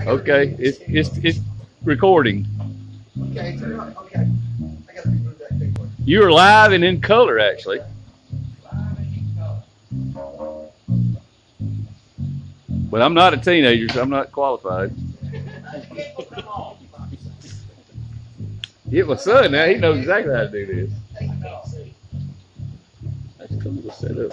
I gotta Okay, remove it's, it's, it's recording. Okay, turn it on. Okay. I gotta remove that big one. You are live and in color, actually. But I'm not a teenager, so I'm not qualified. Get my son now. He knows exactly how to do this. That's cool to set up.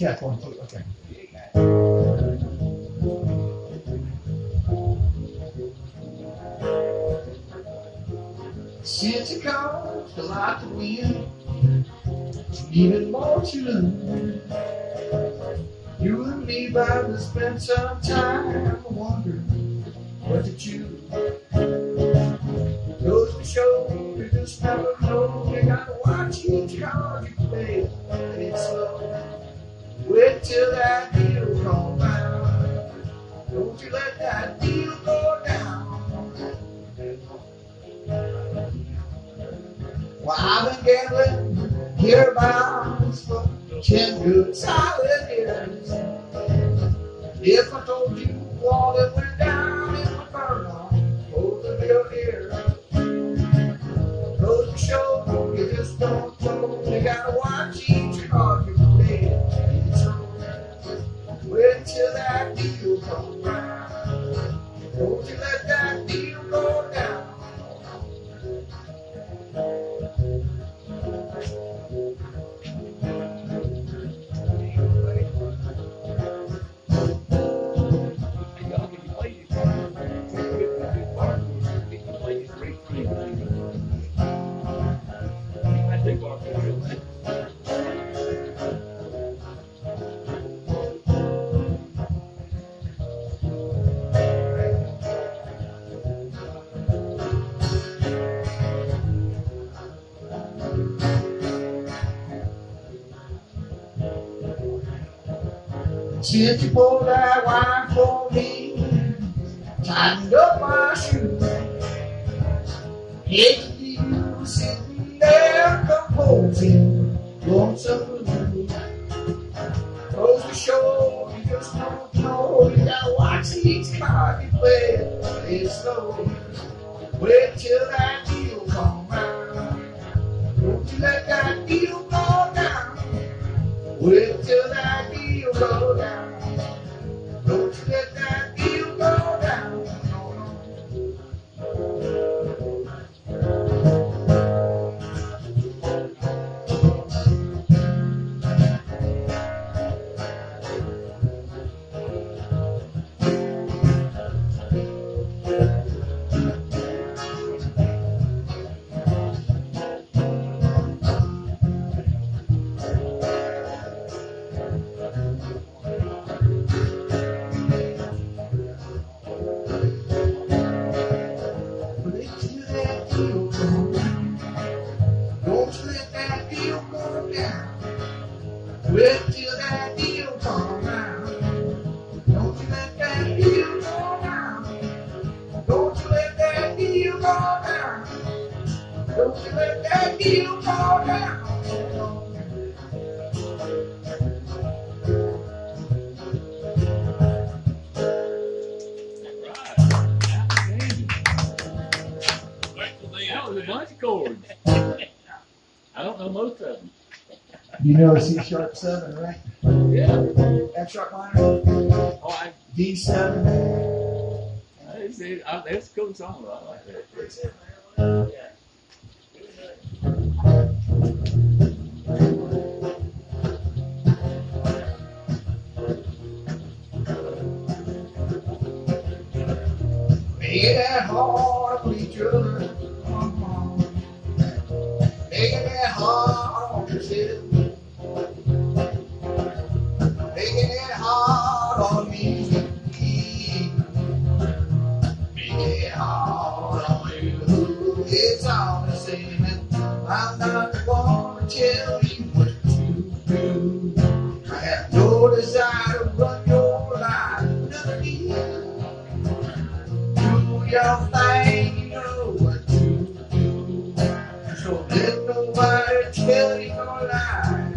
Check one, two, okay. Since you called to like to even more to lose. You and me about to spend some time wondering what to choose. Goes to show Till that deal comes round. Don't you let that deal go down. Well, I've been gambling hereabouts for ten good solid years. If I told you all that went Since you poured that wine for me, tightened up my shoes. See you sitting there composing, lonesome blues. Goes to show you just don't know. You gotta watch each card you play. It's slow. Wait till that deal come round. Don't you let that deal go down. Wait Wait till that deal. Don't you let that deal down. Don't you let that deal down. Don't you let that deal down. That was a bunch of chords. I don't know most of them. You know C sharp seven, right? Yeah. F sharp minor, Oh, I, D seven. it's, it, I, that's a cool song. I like that. Make that heart I'm not to tell you what to do. I have no desire to run your life. Do your thing, you know what to do. So let nobody tell you no lie.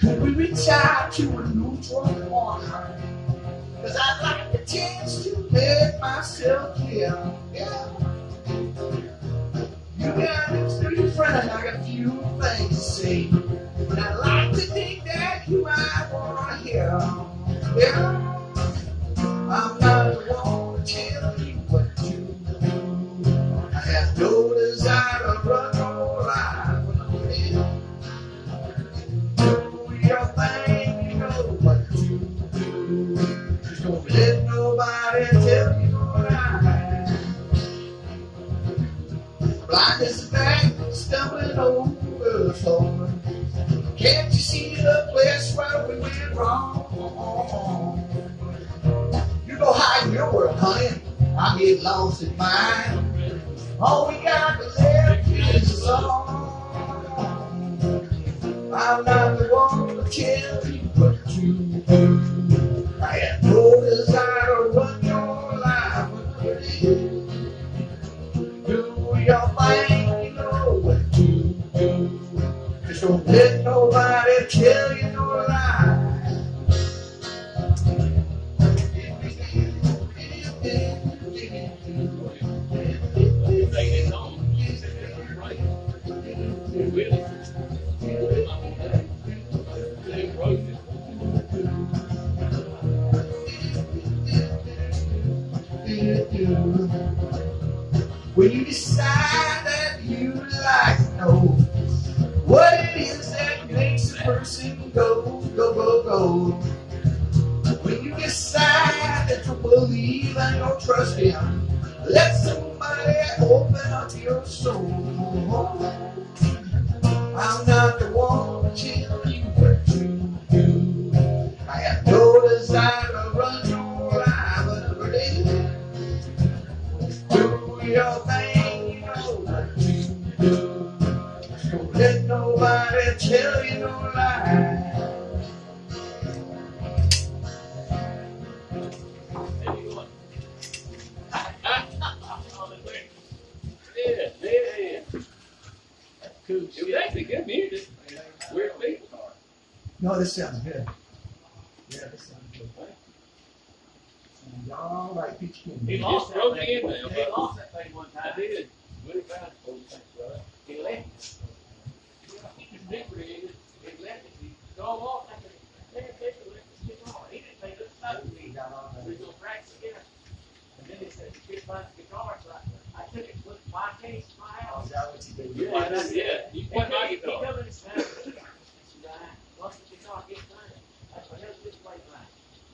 Could we reach out to a neutral corner? Cause I'd like the chance to make myself clear. Yeah. You got to your friend, I got a few things to say. But I'd like to think that you might wanna hear. Yeah. Can't you see the place where we went wrong? You go hide in your world, honey. I get lost in mine. All we got live is a song. I'm not the one to tell you what to do. I have no desire to run your life. When you decide that you like to know what it is that makes a person go, go, go, go. When you decide that you believe and you trust him, let somebody open up your soul. This sounds good. Yeah, this sounds good. Sounds all right, Peach He King. lost broke in now, He lost that thing one I time. did. Really fast. He left. He decorated. He left it. He drove off. I said, "Hey, take the lift, let's get on." He didn't take this stuff. He He got on we was gonna practice again. And then he said, "You can't find the guitar." So I, I took it, put my case, my house. Oh, is that what you did? Yeah, it. You play my guitar. come in and said, "Once the guitar gets mine, that's what he'll just play mine." Until you went there. He opened it up there, it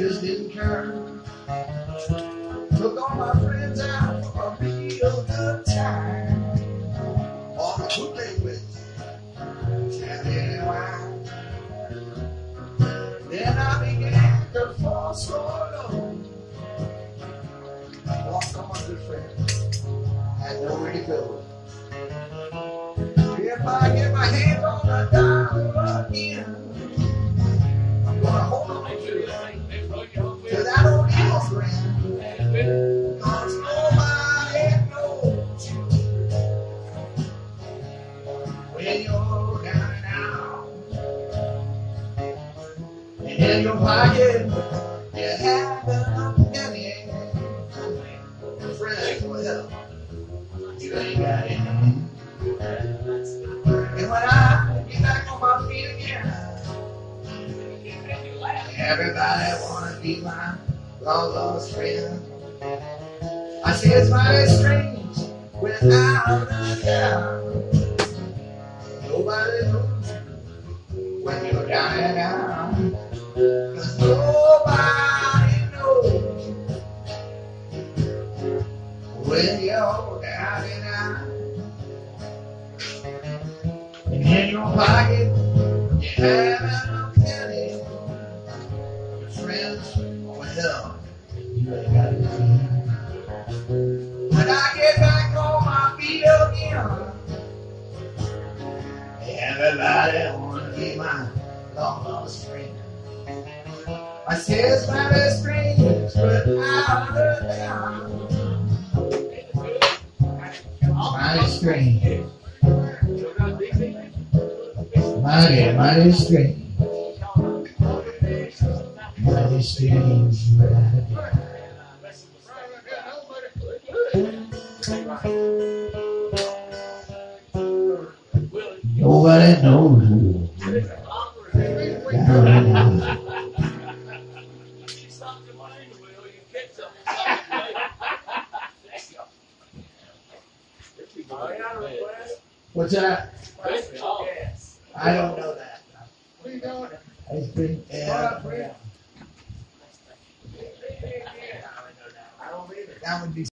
just didn't care. Took all my friends out for a real good time. All the food they with, and then why? Then I began to fall so low. Lost all my good friends, had nowhere to go. If I get my hands on a dollar again. Lay your hand down. In your pocket, you have enough money. Friends will help. You ain't got any. And when I get back on my feet again, everybody wanna be my long lost friend. I see it's mighty strange without a girl. Nobody knows when you're dying out. Cause nobody knows when you're down oh, and out. And in your pocket, you have I say it's mighty strange, but out of town. Mighty strange, mighty, mighty strange, mighty strange, without